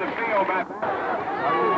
the field back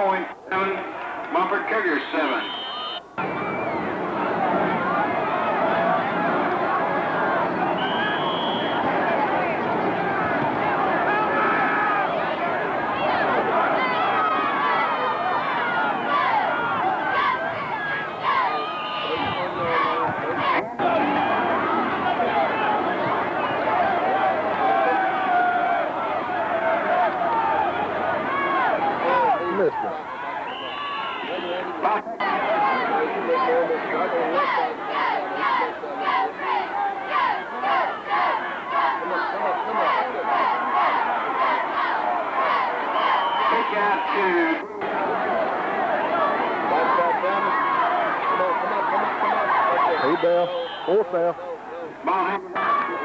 4.7. Mumford Cougar, 7. Ball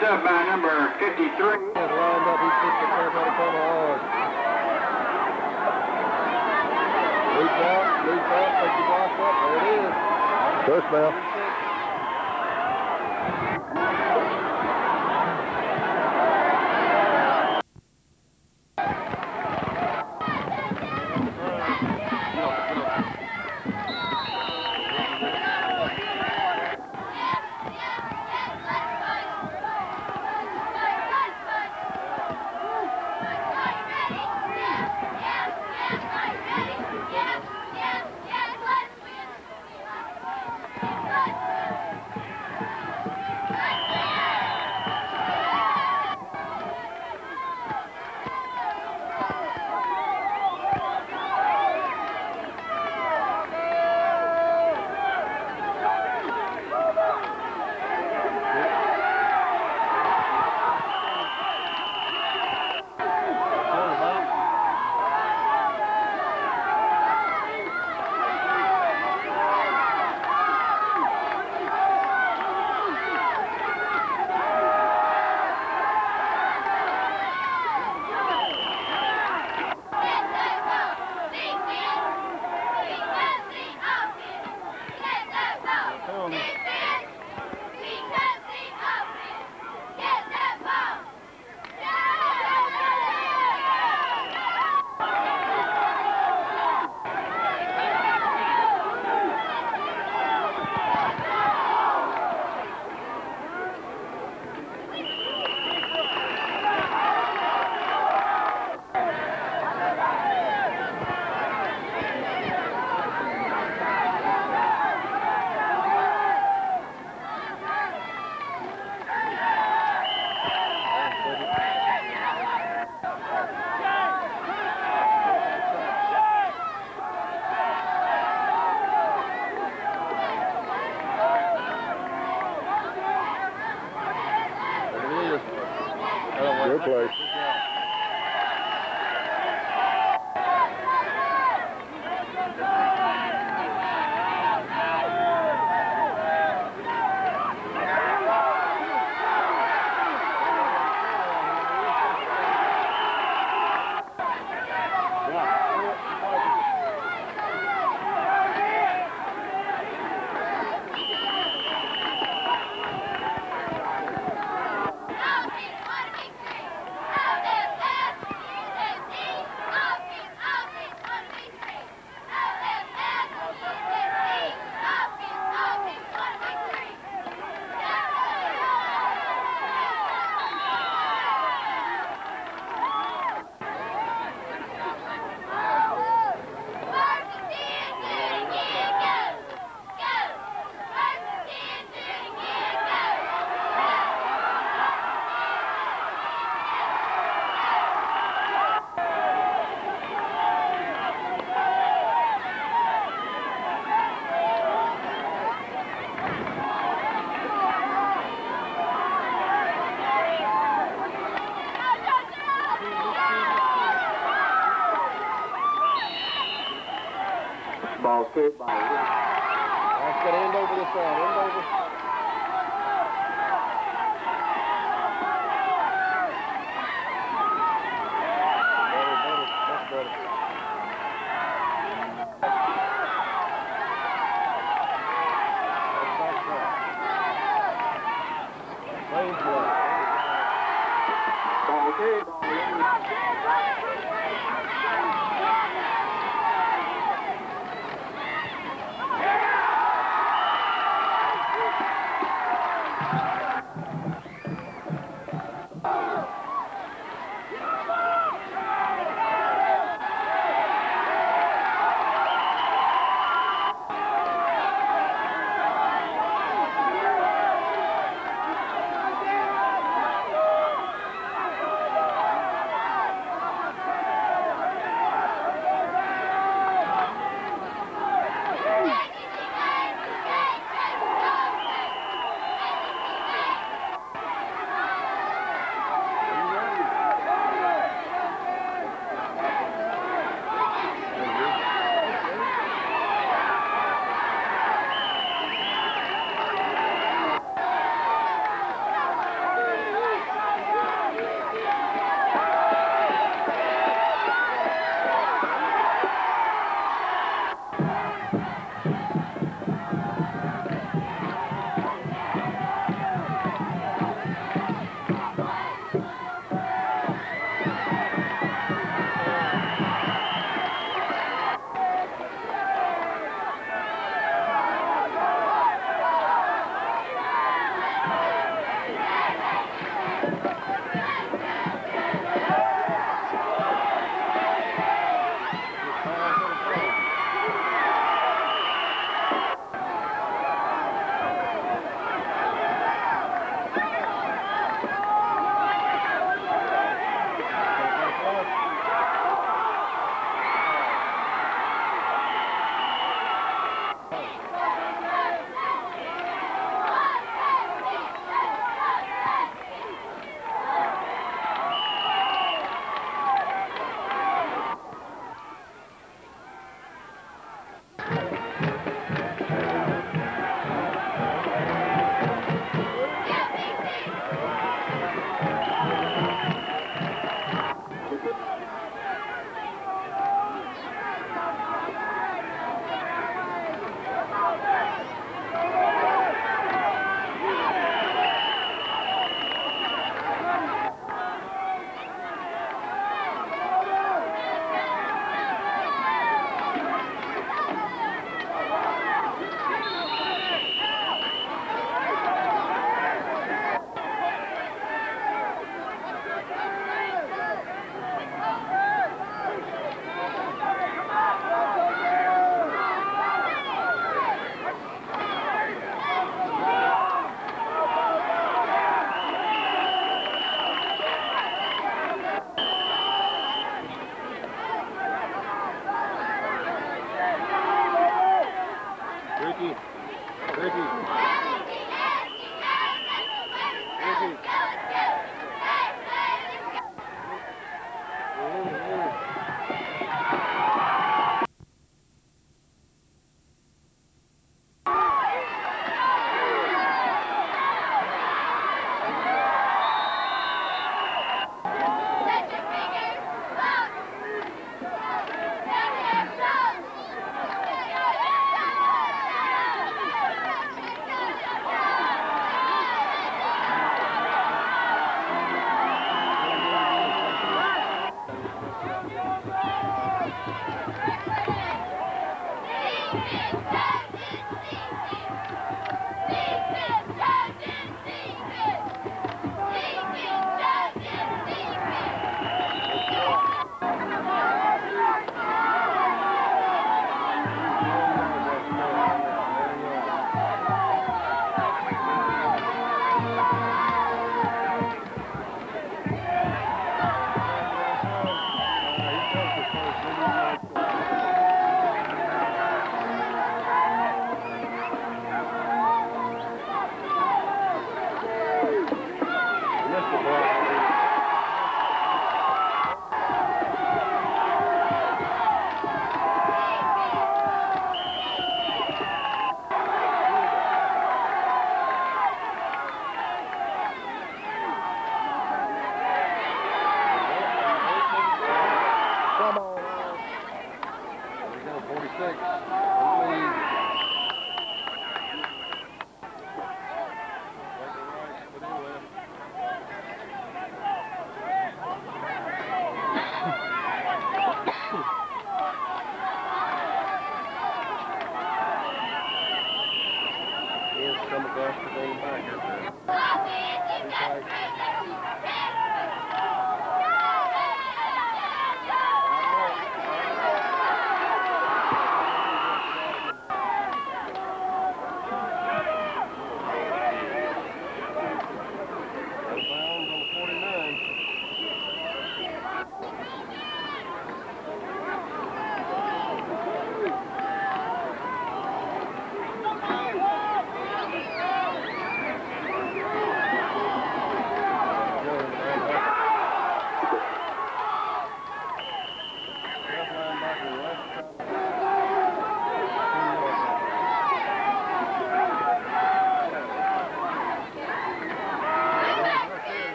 Tripped up by number 53. First down. Yes, yes, let's win.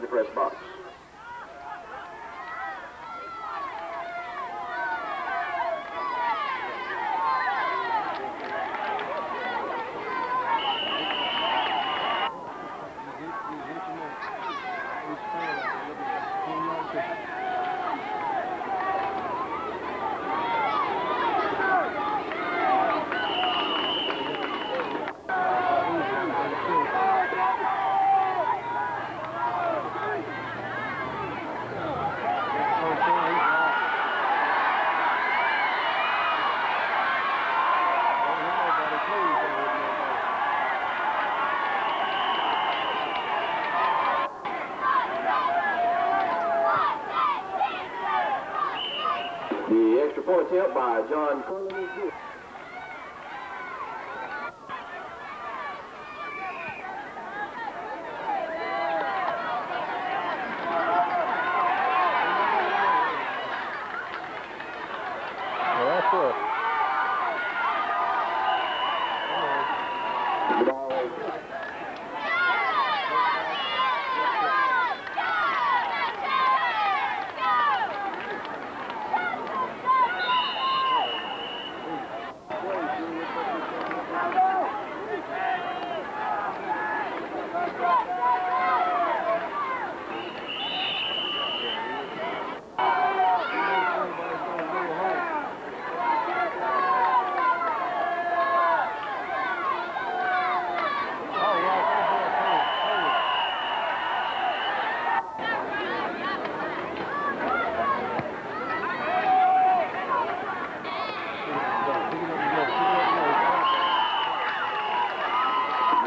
To the press box. Extra point by John is good. Well, that's it. The ball is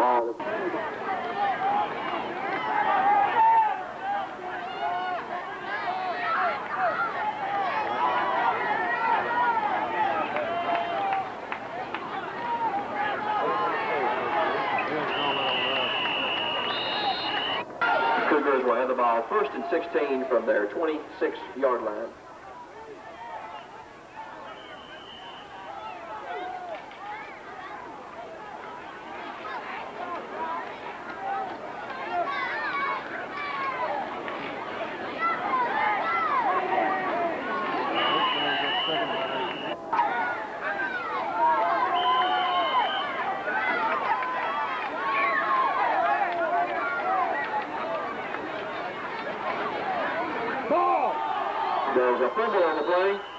ball is Cougars will have the ball first and 16 from their 26-yard line. A fumble on the play.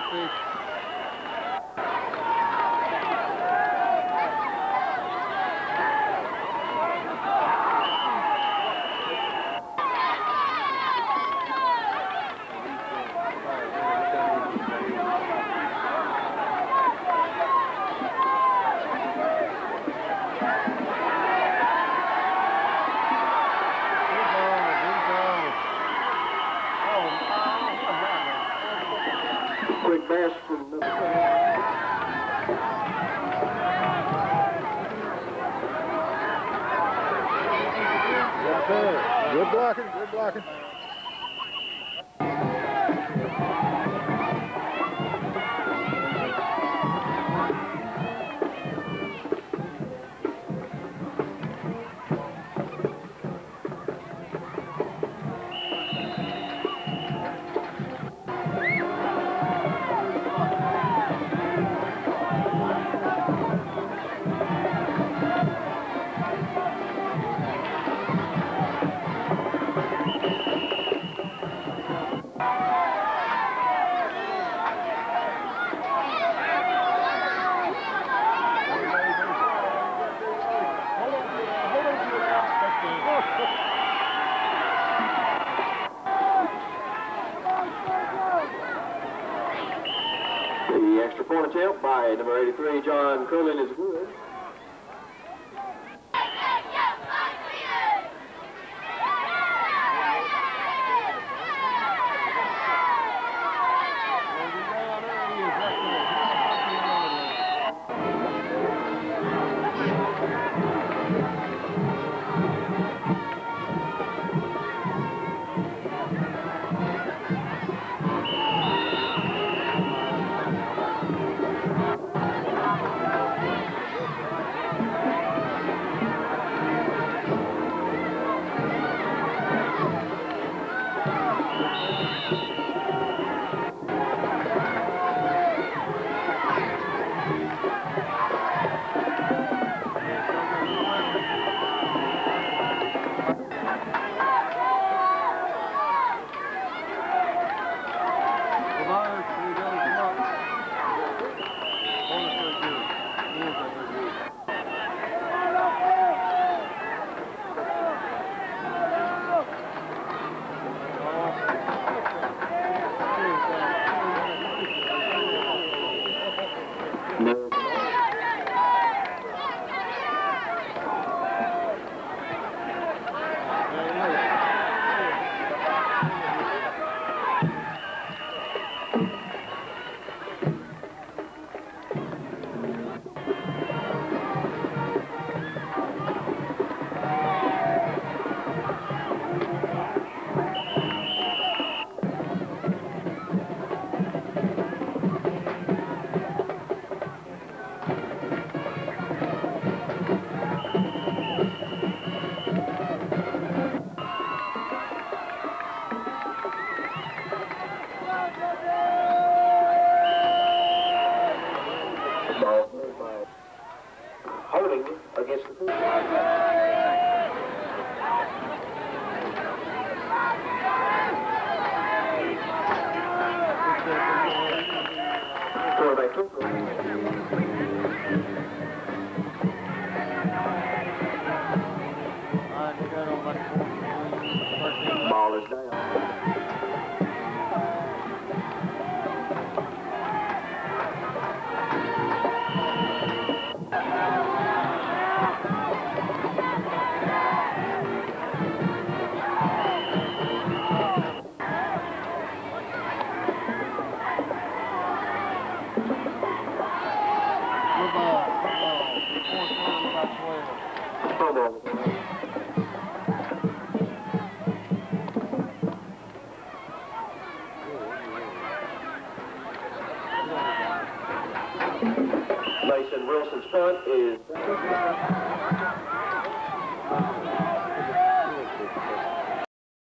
Quick No. Ball played by holding against the field. Quarterback kick. Ball is down. Fumble. Mason Wilson's punt is